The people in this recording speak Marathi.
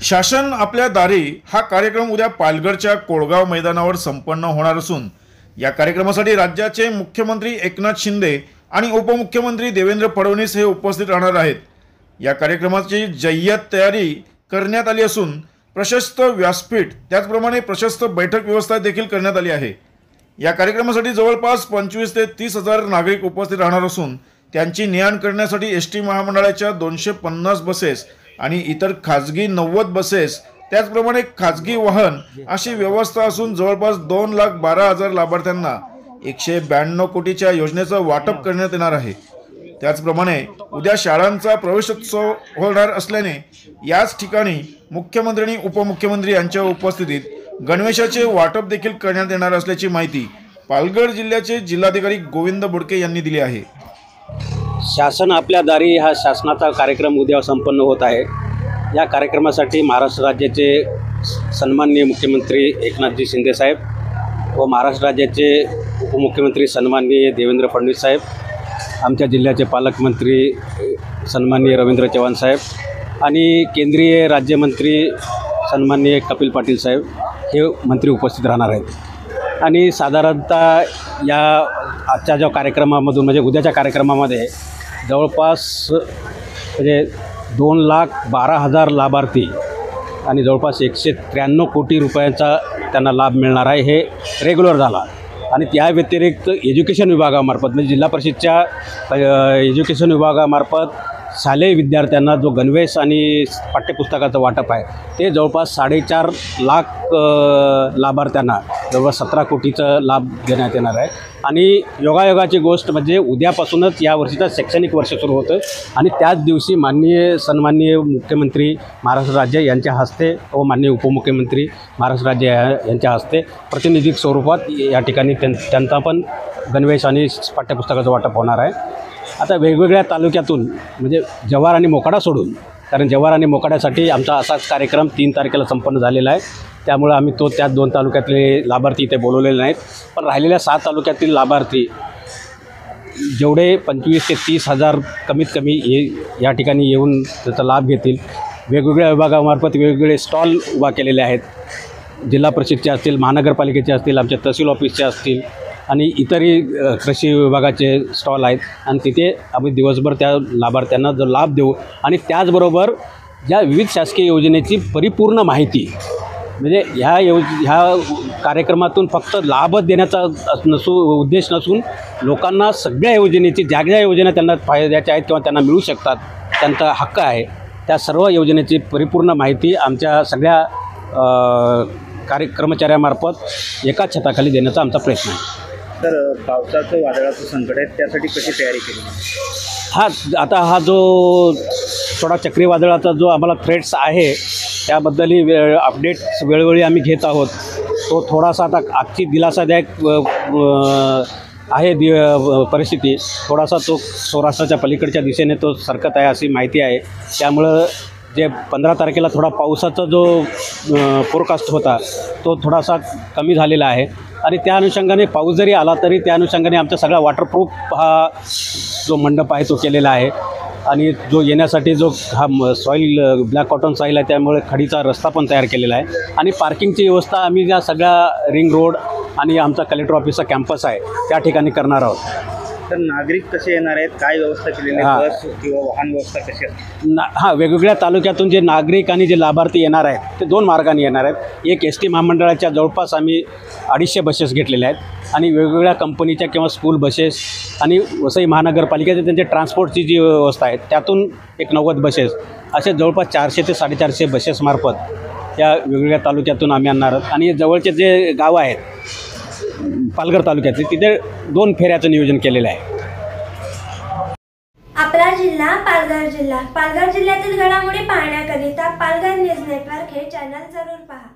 शासन आपल्या दारी हा कार्यक्रम उद्या पालघरच्या कोळगाव मैदानावर संपन्न होणार असून या कार्यक्रमासाठी राज्याचे मुख्यमंत्री एकनाथ शिंदे आणि उपमुख्यमंत्री देवेंद्र फडणवीस हे उपस्थित राहणार आहेत. या कार्यक्रमाची जय्यत तयारी करण्यात आली असून प्रशस्त व्यासपीठ त्याचप्रमाणे प्रशस्त बैठक व्यवस्था देखील करण्यात आली आहे. या कार्यक्रमासाठी जवळपास पंचवीस ते तीस हजार नागरिक उपस्थित राहणार असून त्यांची ने आण करण्यासाठी एस टी महामंडळाच्या दोनशे पन्नास बसेस आणि इतर खाजगी नव्वद बसेस त्याचप्रमाणे खाजगी वाहन अशी व्यवस्था असून जवळपास दोन लाख बारा हजार लाभार्थ्यांना एकशे ब्याण्णव कोटीच्या योजनेचं वाटप करण्यात येणार आहे. त्याचप्रमाणे उद्या शाळांचा प्रवेशोत्सव होणार असल्याने याच ठिकाणी मुख्यमंत्री आणि उपमुख्यमंत्री यांच्या उपस्थितीत गणवेशाचे वाटप देखील करण्यात येणार असल्याची माहिती पालघर जिल्ह्याचे जिल्हाधिकारी गोविंद बुडके यांनी दिली आहे. शासन आपल्या दारी हा शासनाचा कार्यक्रम उद्या संपन्न होत आहे. या कार्यक्रमासाठी महाराष्ट्र राज्याचे सन्माननीय मुख्यमंत्री एकनाथजी शिंदेसाहेब व महाराष्ट्र राज्याचे उपमुख्यमंत्री सन्माननीय देवेंद्र फडणवीस साहेब आमच्या जिल्ह्याचे पालकमंत्री सन्माननीय रवींद्र चव्हाण साहेब आणि केंद्रीय राज्यमंत्री सन्माननीय कपिल पाटील साहेब हे मंत्री उपस्थित राहणार आहेत. आणि साधारणतः या आजच्या ज्या कार्यक्रमामधून म्हणजे उद्याच्या कार्यक्रमामध्ये जवळपास म्हणजे दोन लाख बारा हजार लाभार्थी आणि जवळपास एकशे त्र्याण्णव कोटी रुपयांचा त्यांना लाभ मिळणार आहे. हे रेग्युलर झाला. आणि त्या व्यतिरिक्त एज्युकेशन विभागामार्फत म्हणजे जिल्हा परिषदच्या एज्युकेशन विभागामार्फत शालेय विद्यार्थ्यांना जो गणवेश आणि पाठ्यपुस्तकाचं वाटप आहे ते जवळपास साडेचार लाख लाभार्थ्यांना जवळपास सतरा कोटीचा लाभ देण्यात येणार आहे. आणि योगायोगाची गोष्ट म्हणजे उद्यापासूनच या वर्षीचं शैक्षणिक वर्ष सुरू होतं. आणि त्याच दिवशी माननीय सन्माननीय मुख्यमंत्री महाराष्ट्र राज्य यांच्या हस्ते व माननीय उपमुख्यमंत्री महाराष्ट्र राज्य या- यांच्या हस्ते प्रतिनिधिक स्वरूपात या ठिकाणी त्यां त्यांचा पण गणवेश आणि पाठ्यपुस्तकाचं वाटप होणार आहे. आता वेगवेगळ्या तालुक्यातून म्हणजे जव्हार आणि मोकाडा सोडून कारण जव्हार आणि मोकाड्यासाठी आमचा असाच कार्यक्रम तीन तारखेला संपन्न झालेला आहे. त्यामुळं आम्ही तो त्या दोन तालुक्यातले लाभार्थी इथे बोलवलेले नाहीत. पण राहिलेल्या सात तालुक्यातील लाभार्थी जेवढे पंचवीस ते तीस हजार कमीत कमी ये या ठिकाणी येऊन त्याचा लाभ घेतील. वेगवेगळ्या विभागामार्फत वेगवेगळे स्टॉल उभा केलेले आहेत. जिल्हा परिषदचे असतील महानगरपालिकेचे असतील आमच्या तहसील ऑफिसचे असतील आणि इतरही कृषी विभागाचे स्टॉल आहेत. आणि तिथे आम्ही दिवसभर त्या लाभार्थ्यांना जो लाभ देऊ आणि त्याचबरोबर ज्या विविध शासकीय योजनेची परिपूर्ण माहिती म्हणजे ह्या योज ह्या कार्यक्रमातून फक्त लाभच देण्याचा नसू उद्देश नसून लोकांना सगळ्या योजनेची ज्या ज्या योजना त्यांना फायद्याच्या आहेत किंवा त्यांना मिळू शकतात त्यांचा हक्क आहे त्या सर्व योजनेची परिपूर्ण माहिती आमच्या सगळ्या कार्य कर्मचाऱ्यामार्फत एकाच छताखाली देण्याचा आमचा प्रयत्न आहे. तर पावसाचं वादळाचं संकट आहे त्यासाठी कशी तयारी केली? हा आता हा जो थोडा चक्रीवादळाचा जो आम्हाला थ्रेट्स आहे त्याबद्दलही वेळ अपडेट्स वेळोवेळी आम्ही घेत आहोत. तो थोडासा आता आजची दिलासादायक आहे दि परिस्थिती. थोडासा तो सौराष्ट्राच्या पलीकडच्या दिशेने तो सरकत आहे अशी माहिती आहे. त्यामुळं जे पंधरा तारखेला थोडा पावसाचा जो फोरकास्ट होता तो थोडासा कमी झालेला आहे. आणि त्या अनुषंगाने पाऊस जरी आला तरी त्या अनुषंगाने आमचा सगळा वॉटरप्रूफ हा जो मंडप आहे तो केलेला आहे. आणि जो येण्यासाठी जो हा सॉईल ब्लॅक कॉटन सॉईल आहे त्यामुळे खडीचा रस्ता पण तयार केलेला आहे. आणि पार्किंगची व्यवस्था आम्ही ज्या सगळ्या रिंग रोड आणि आमचा कलेक्टर ऑफिसचा कॅम्पस आहे त्या ठिकाणी करणार आहोत. तर नागरिक कसे येणार आहेत? काय व्यवस्था केलेली हा. आहे बस किंवा वाहन व्यवस्था कशी ना हां वेगवेगळ्या तालुक्यातून जे नागरिक आणि जे लाभार्थी येणार आहेत ते दोन मार्गाने येणार आहेत. एक एस टी महामंडळाच्या जवळपास आम्ही अडीचशे बसेस घेतलेल्या आहेत आणि वेगवेगळ्या कंपनीच्या किंवा स्कूल बसेस आणि वसई महानगरपालिकेच्या त्यांच्या ट्रान्सपोर्टची जी व्यवस्था आहे त्यातून एक नव्वद बसेस असे जवळपास चारशे ते साडेचारशे बसेसमार्फत या वेगवेगळ्या तालुक्यातून आम्ही आणणार आहोत. आणि जवळचे जे गावं आहेत पालघर तालुक्याचे तिथे दोन फेऱ्याचं नियोजन केलेलं आहे. आपला जिल्हा पालघर जिल्हा. पालघर जिल्ह्यातील घडामोडी पाहण्याकरिता पालघर न्यूज नेटवर्क हे चॅनल जरूर पहा.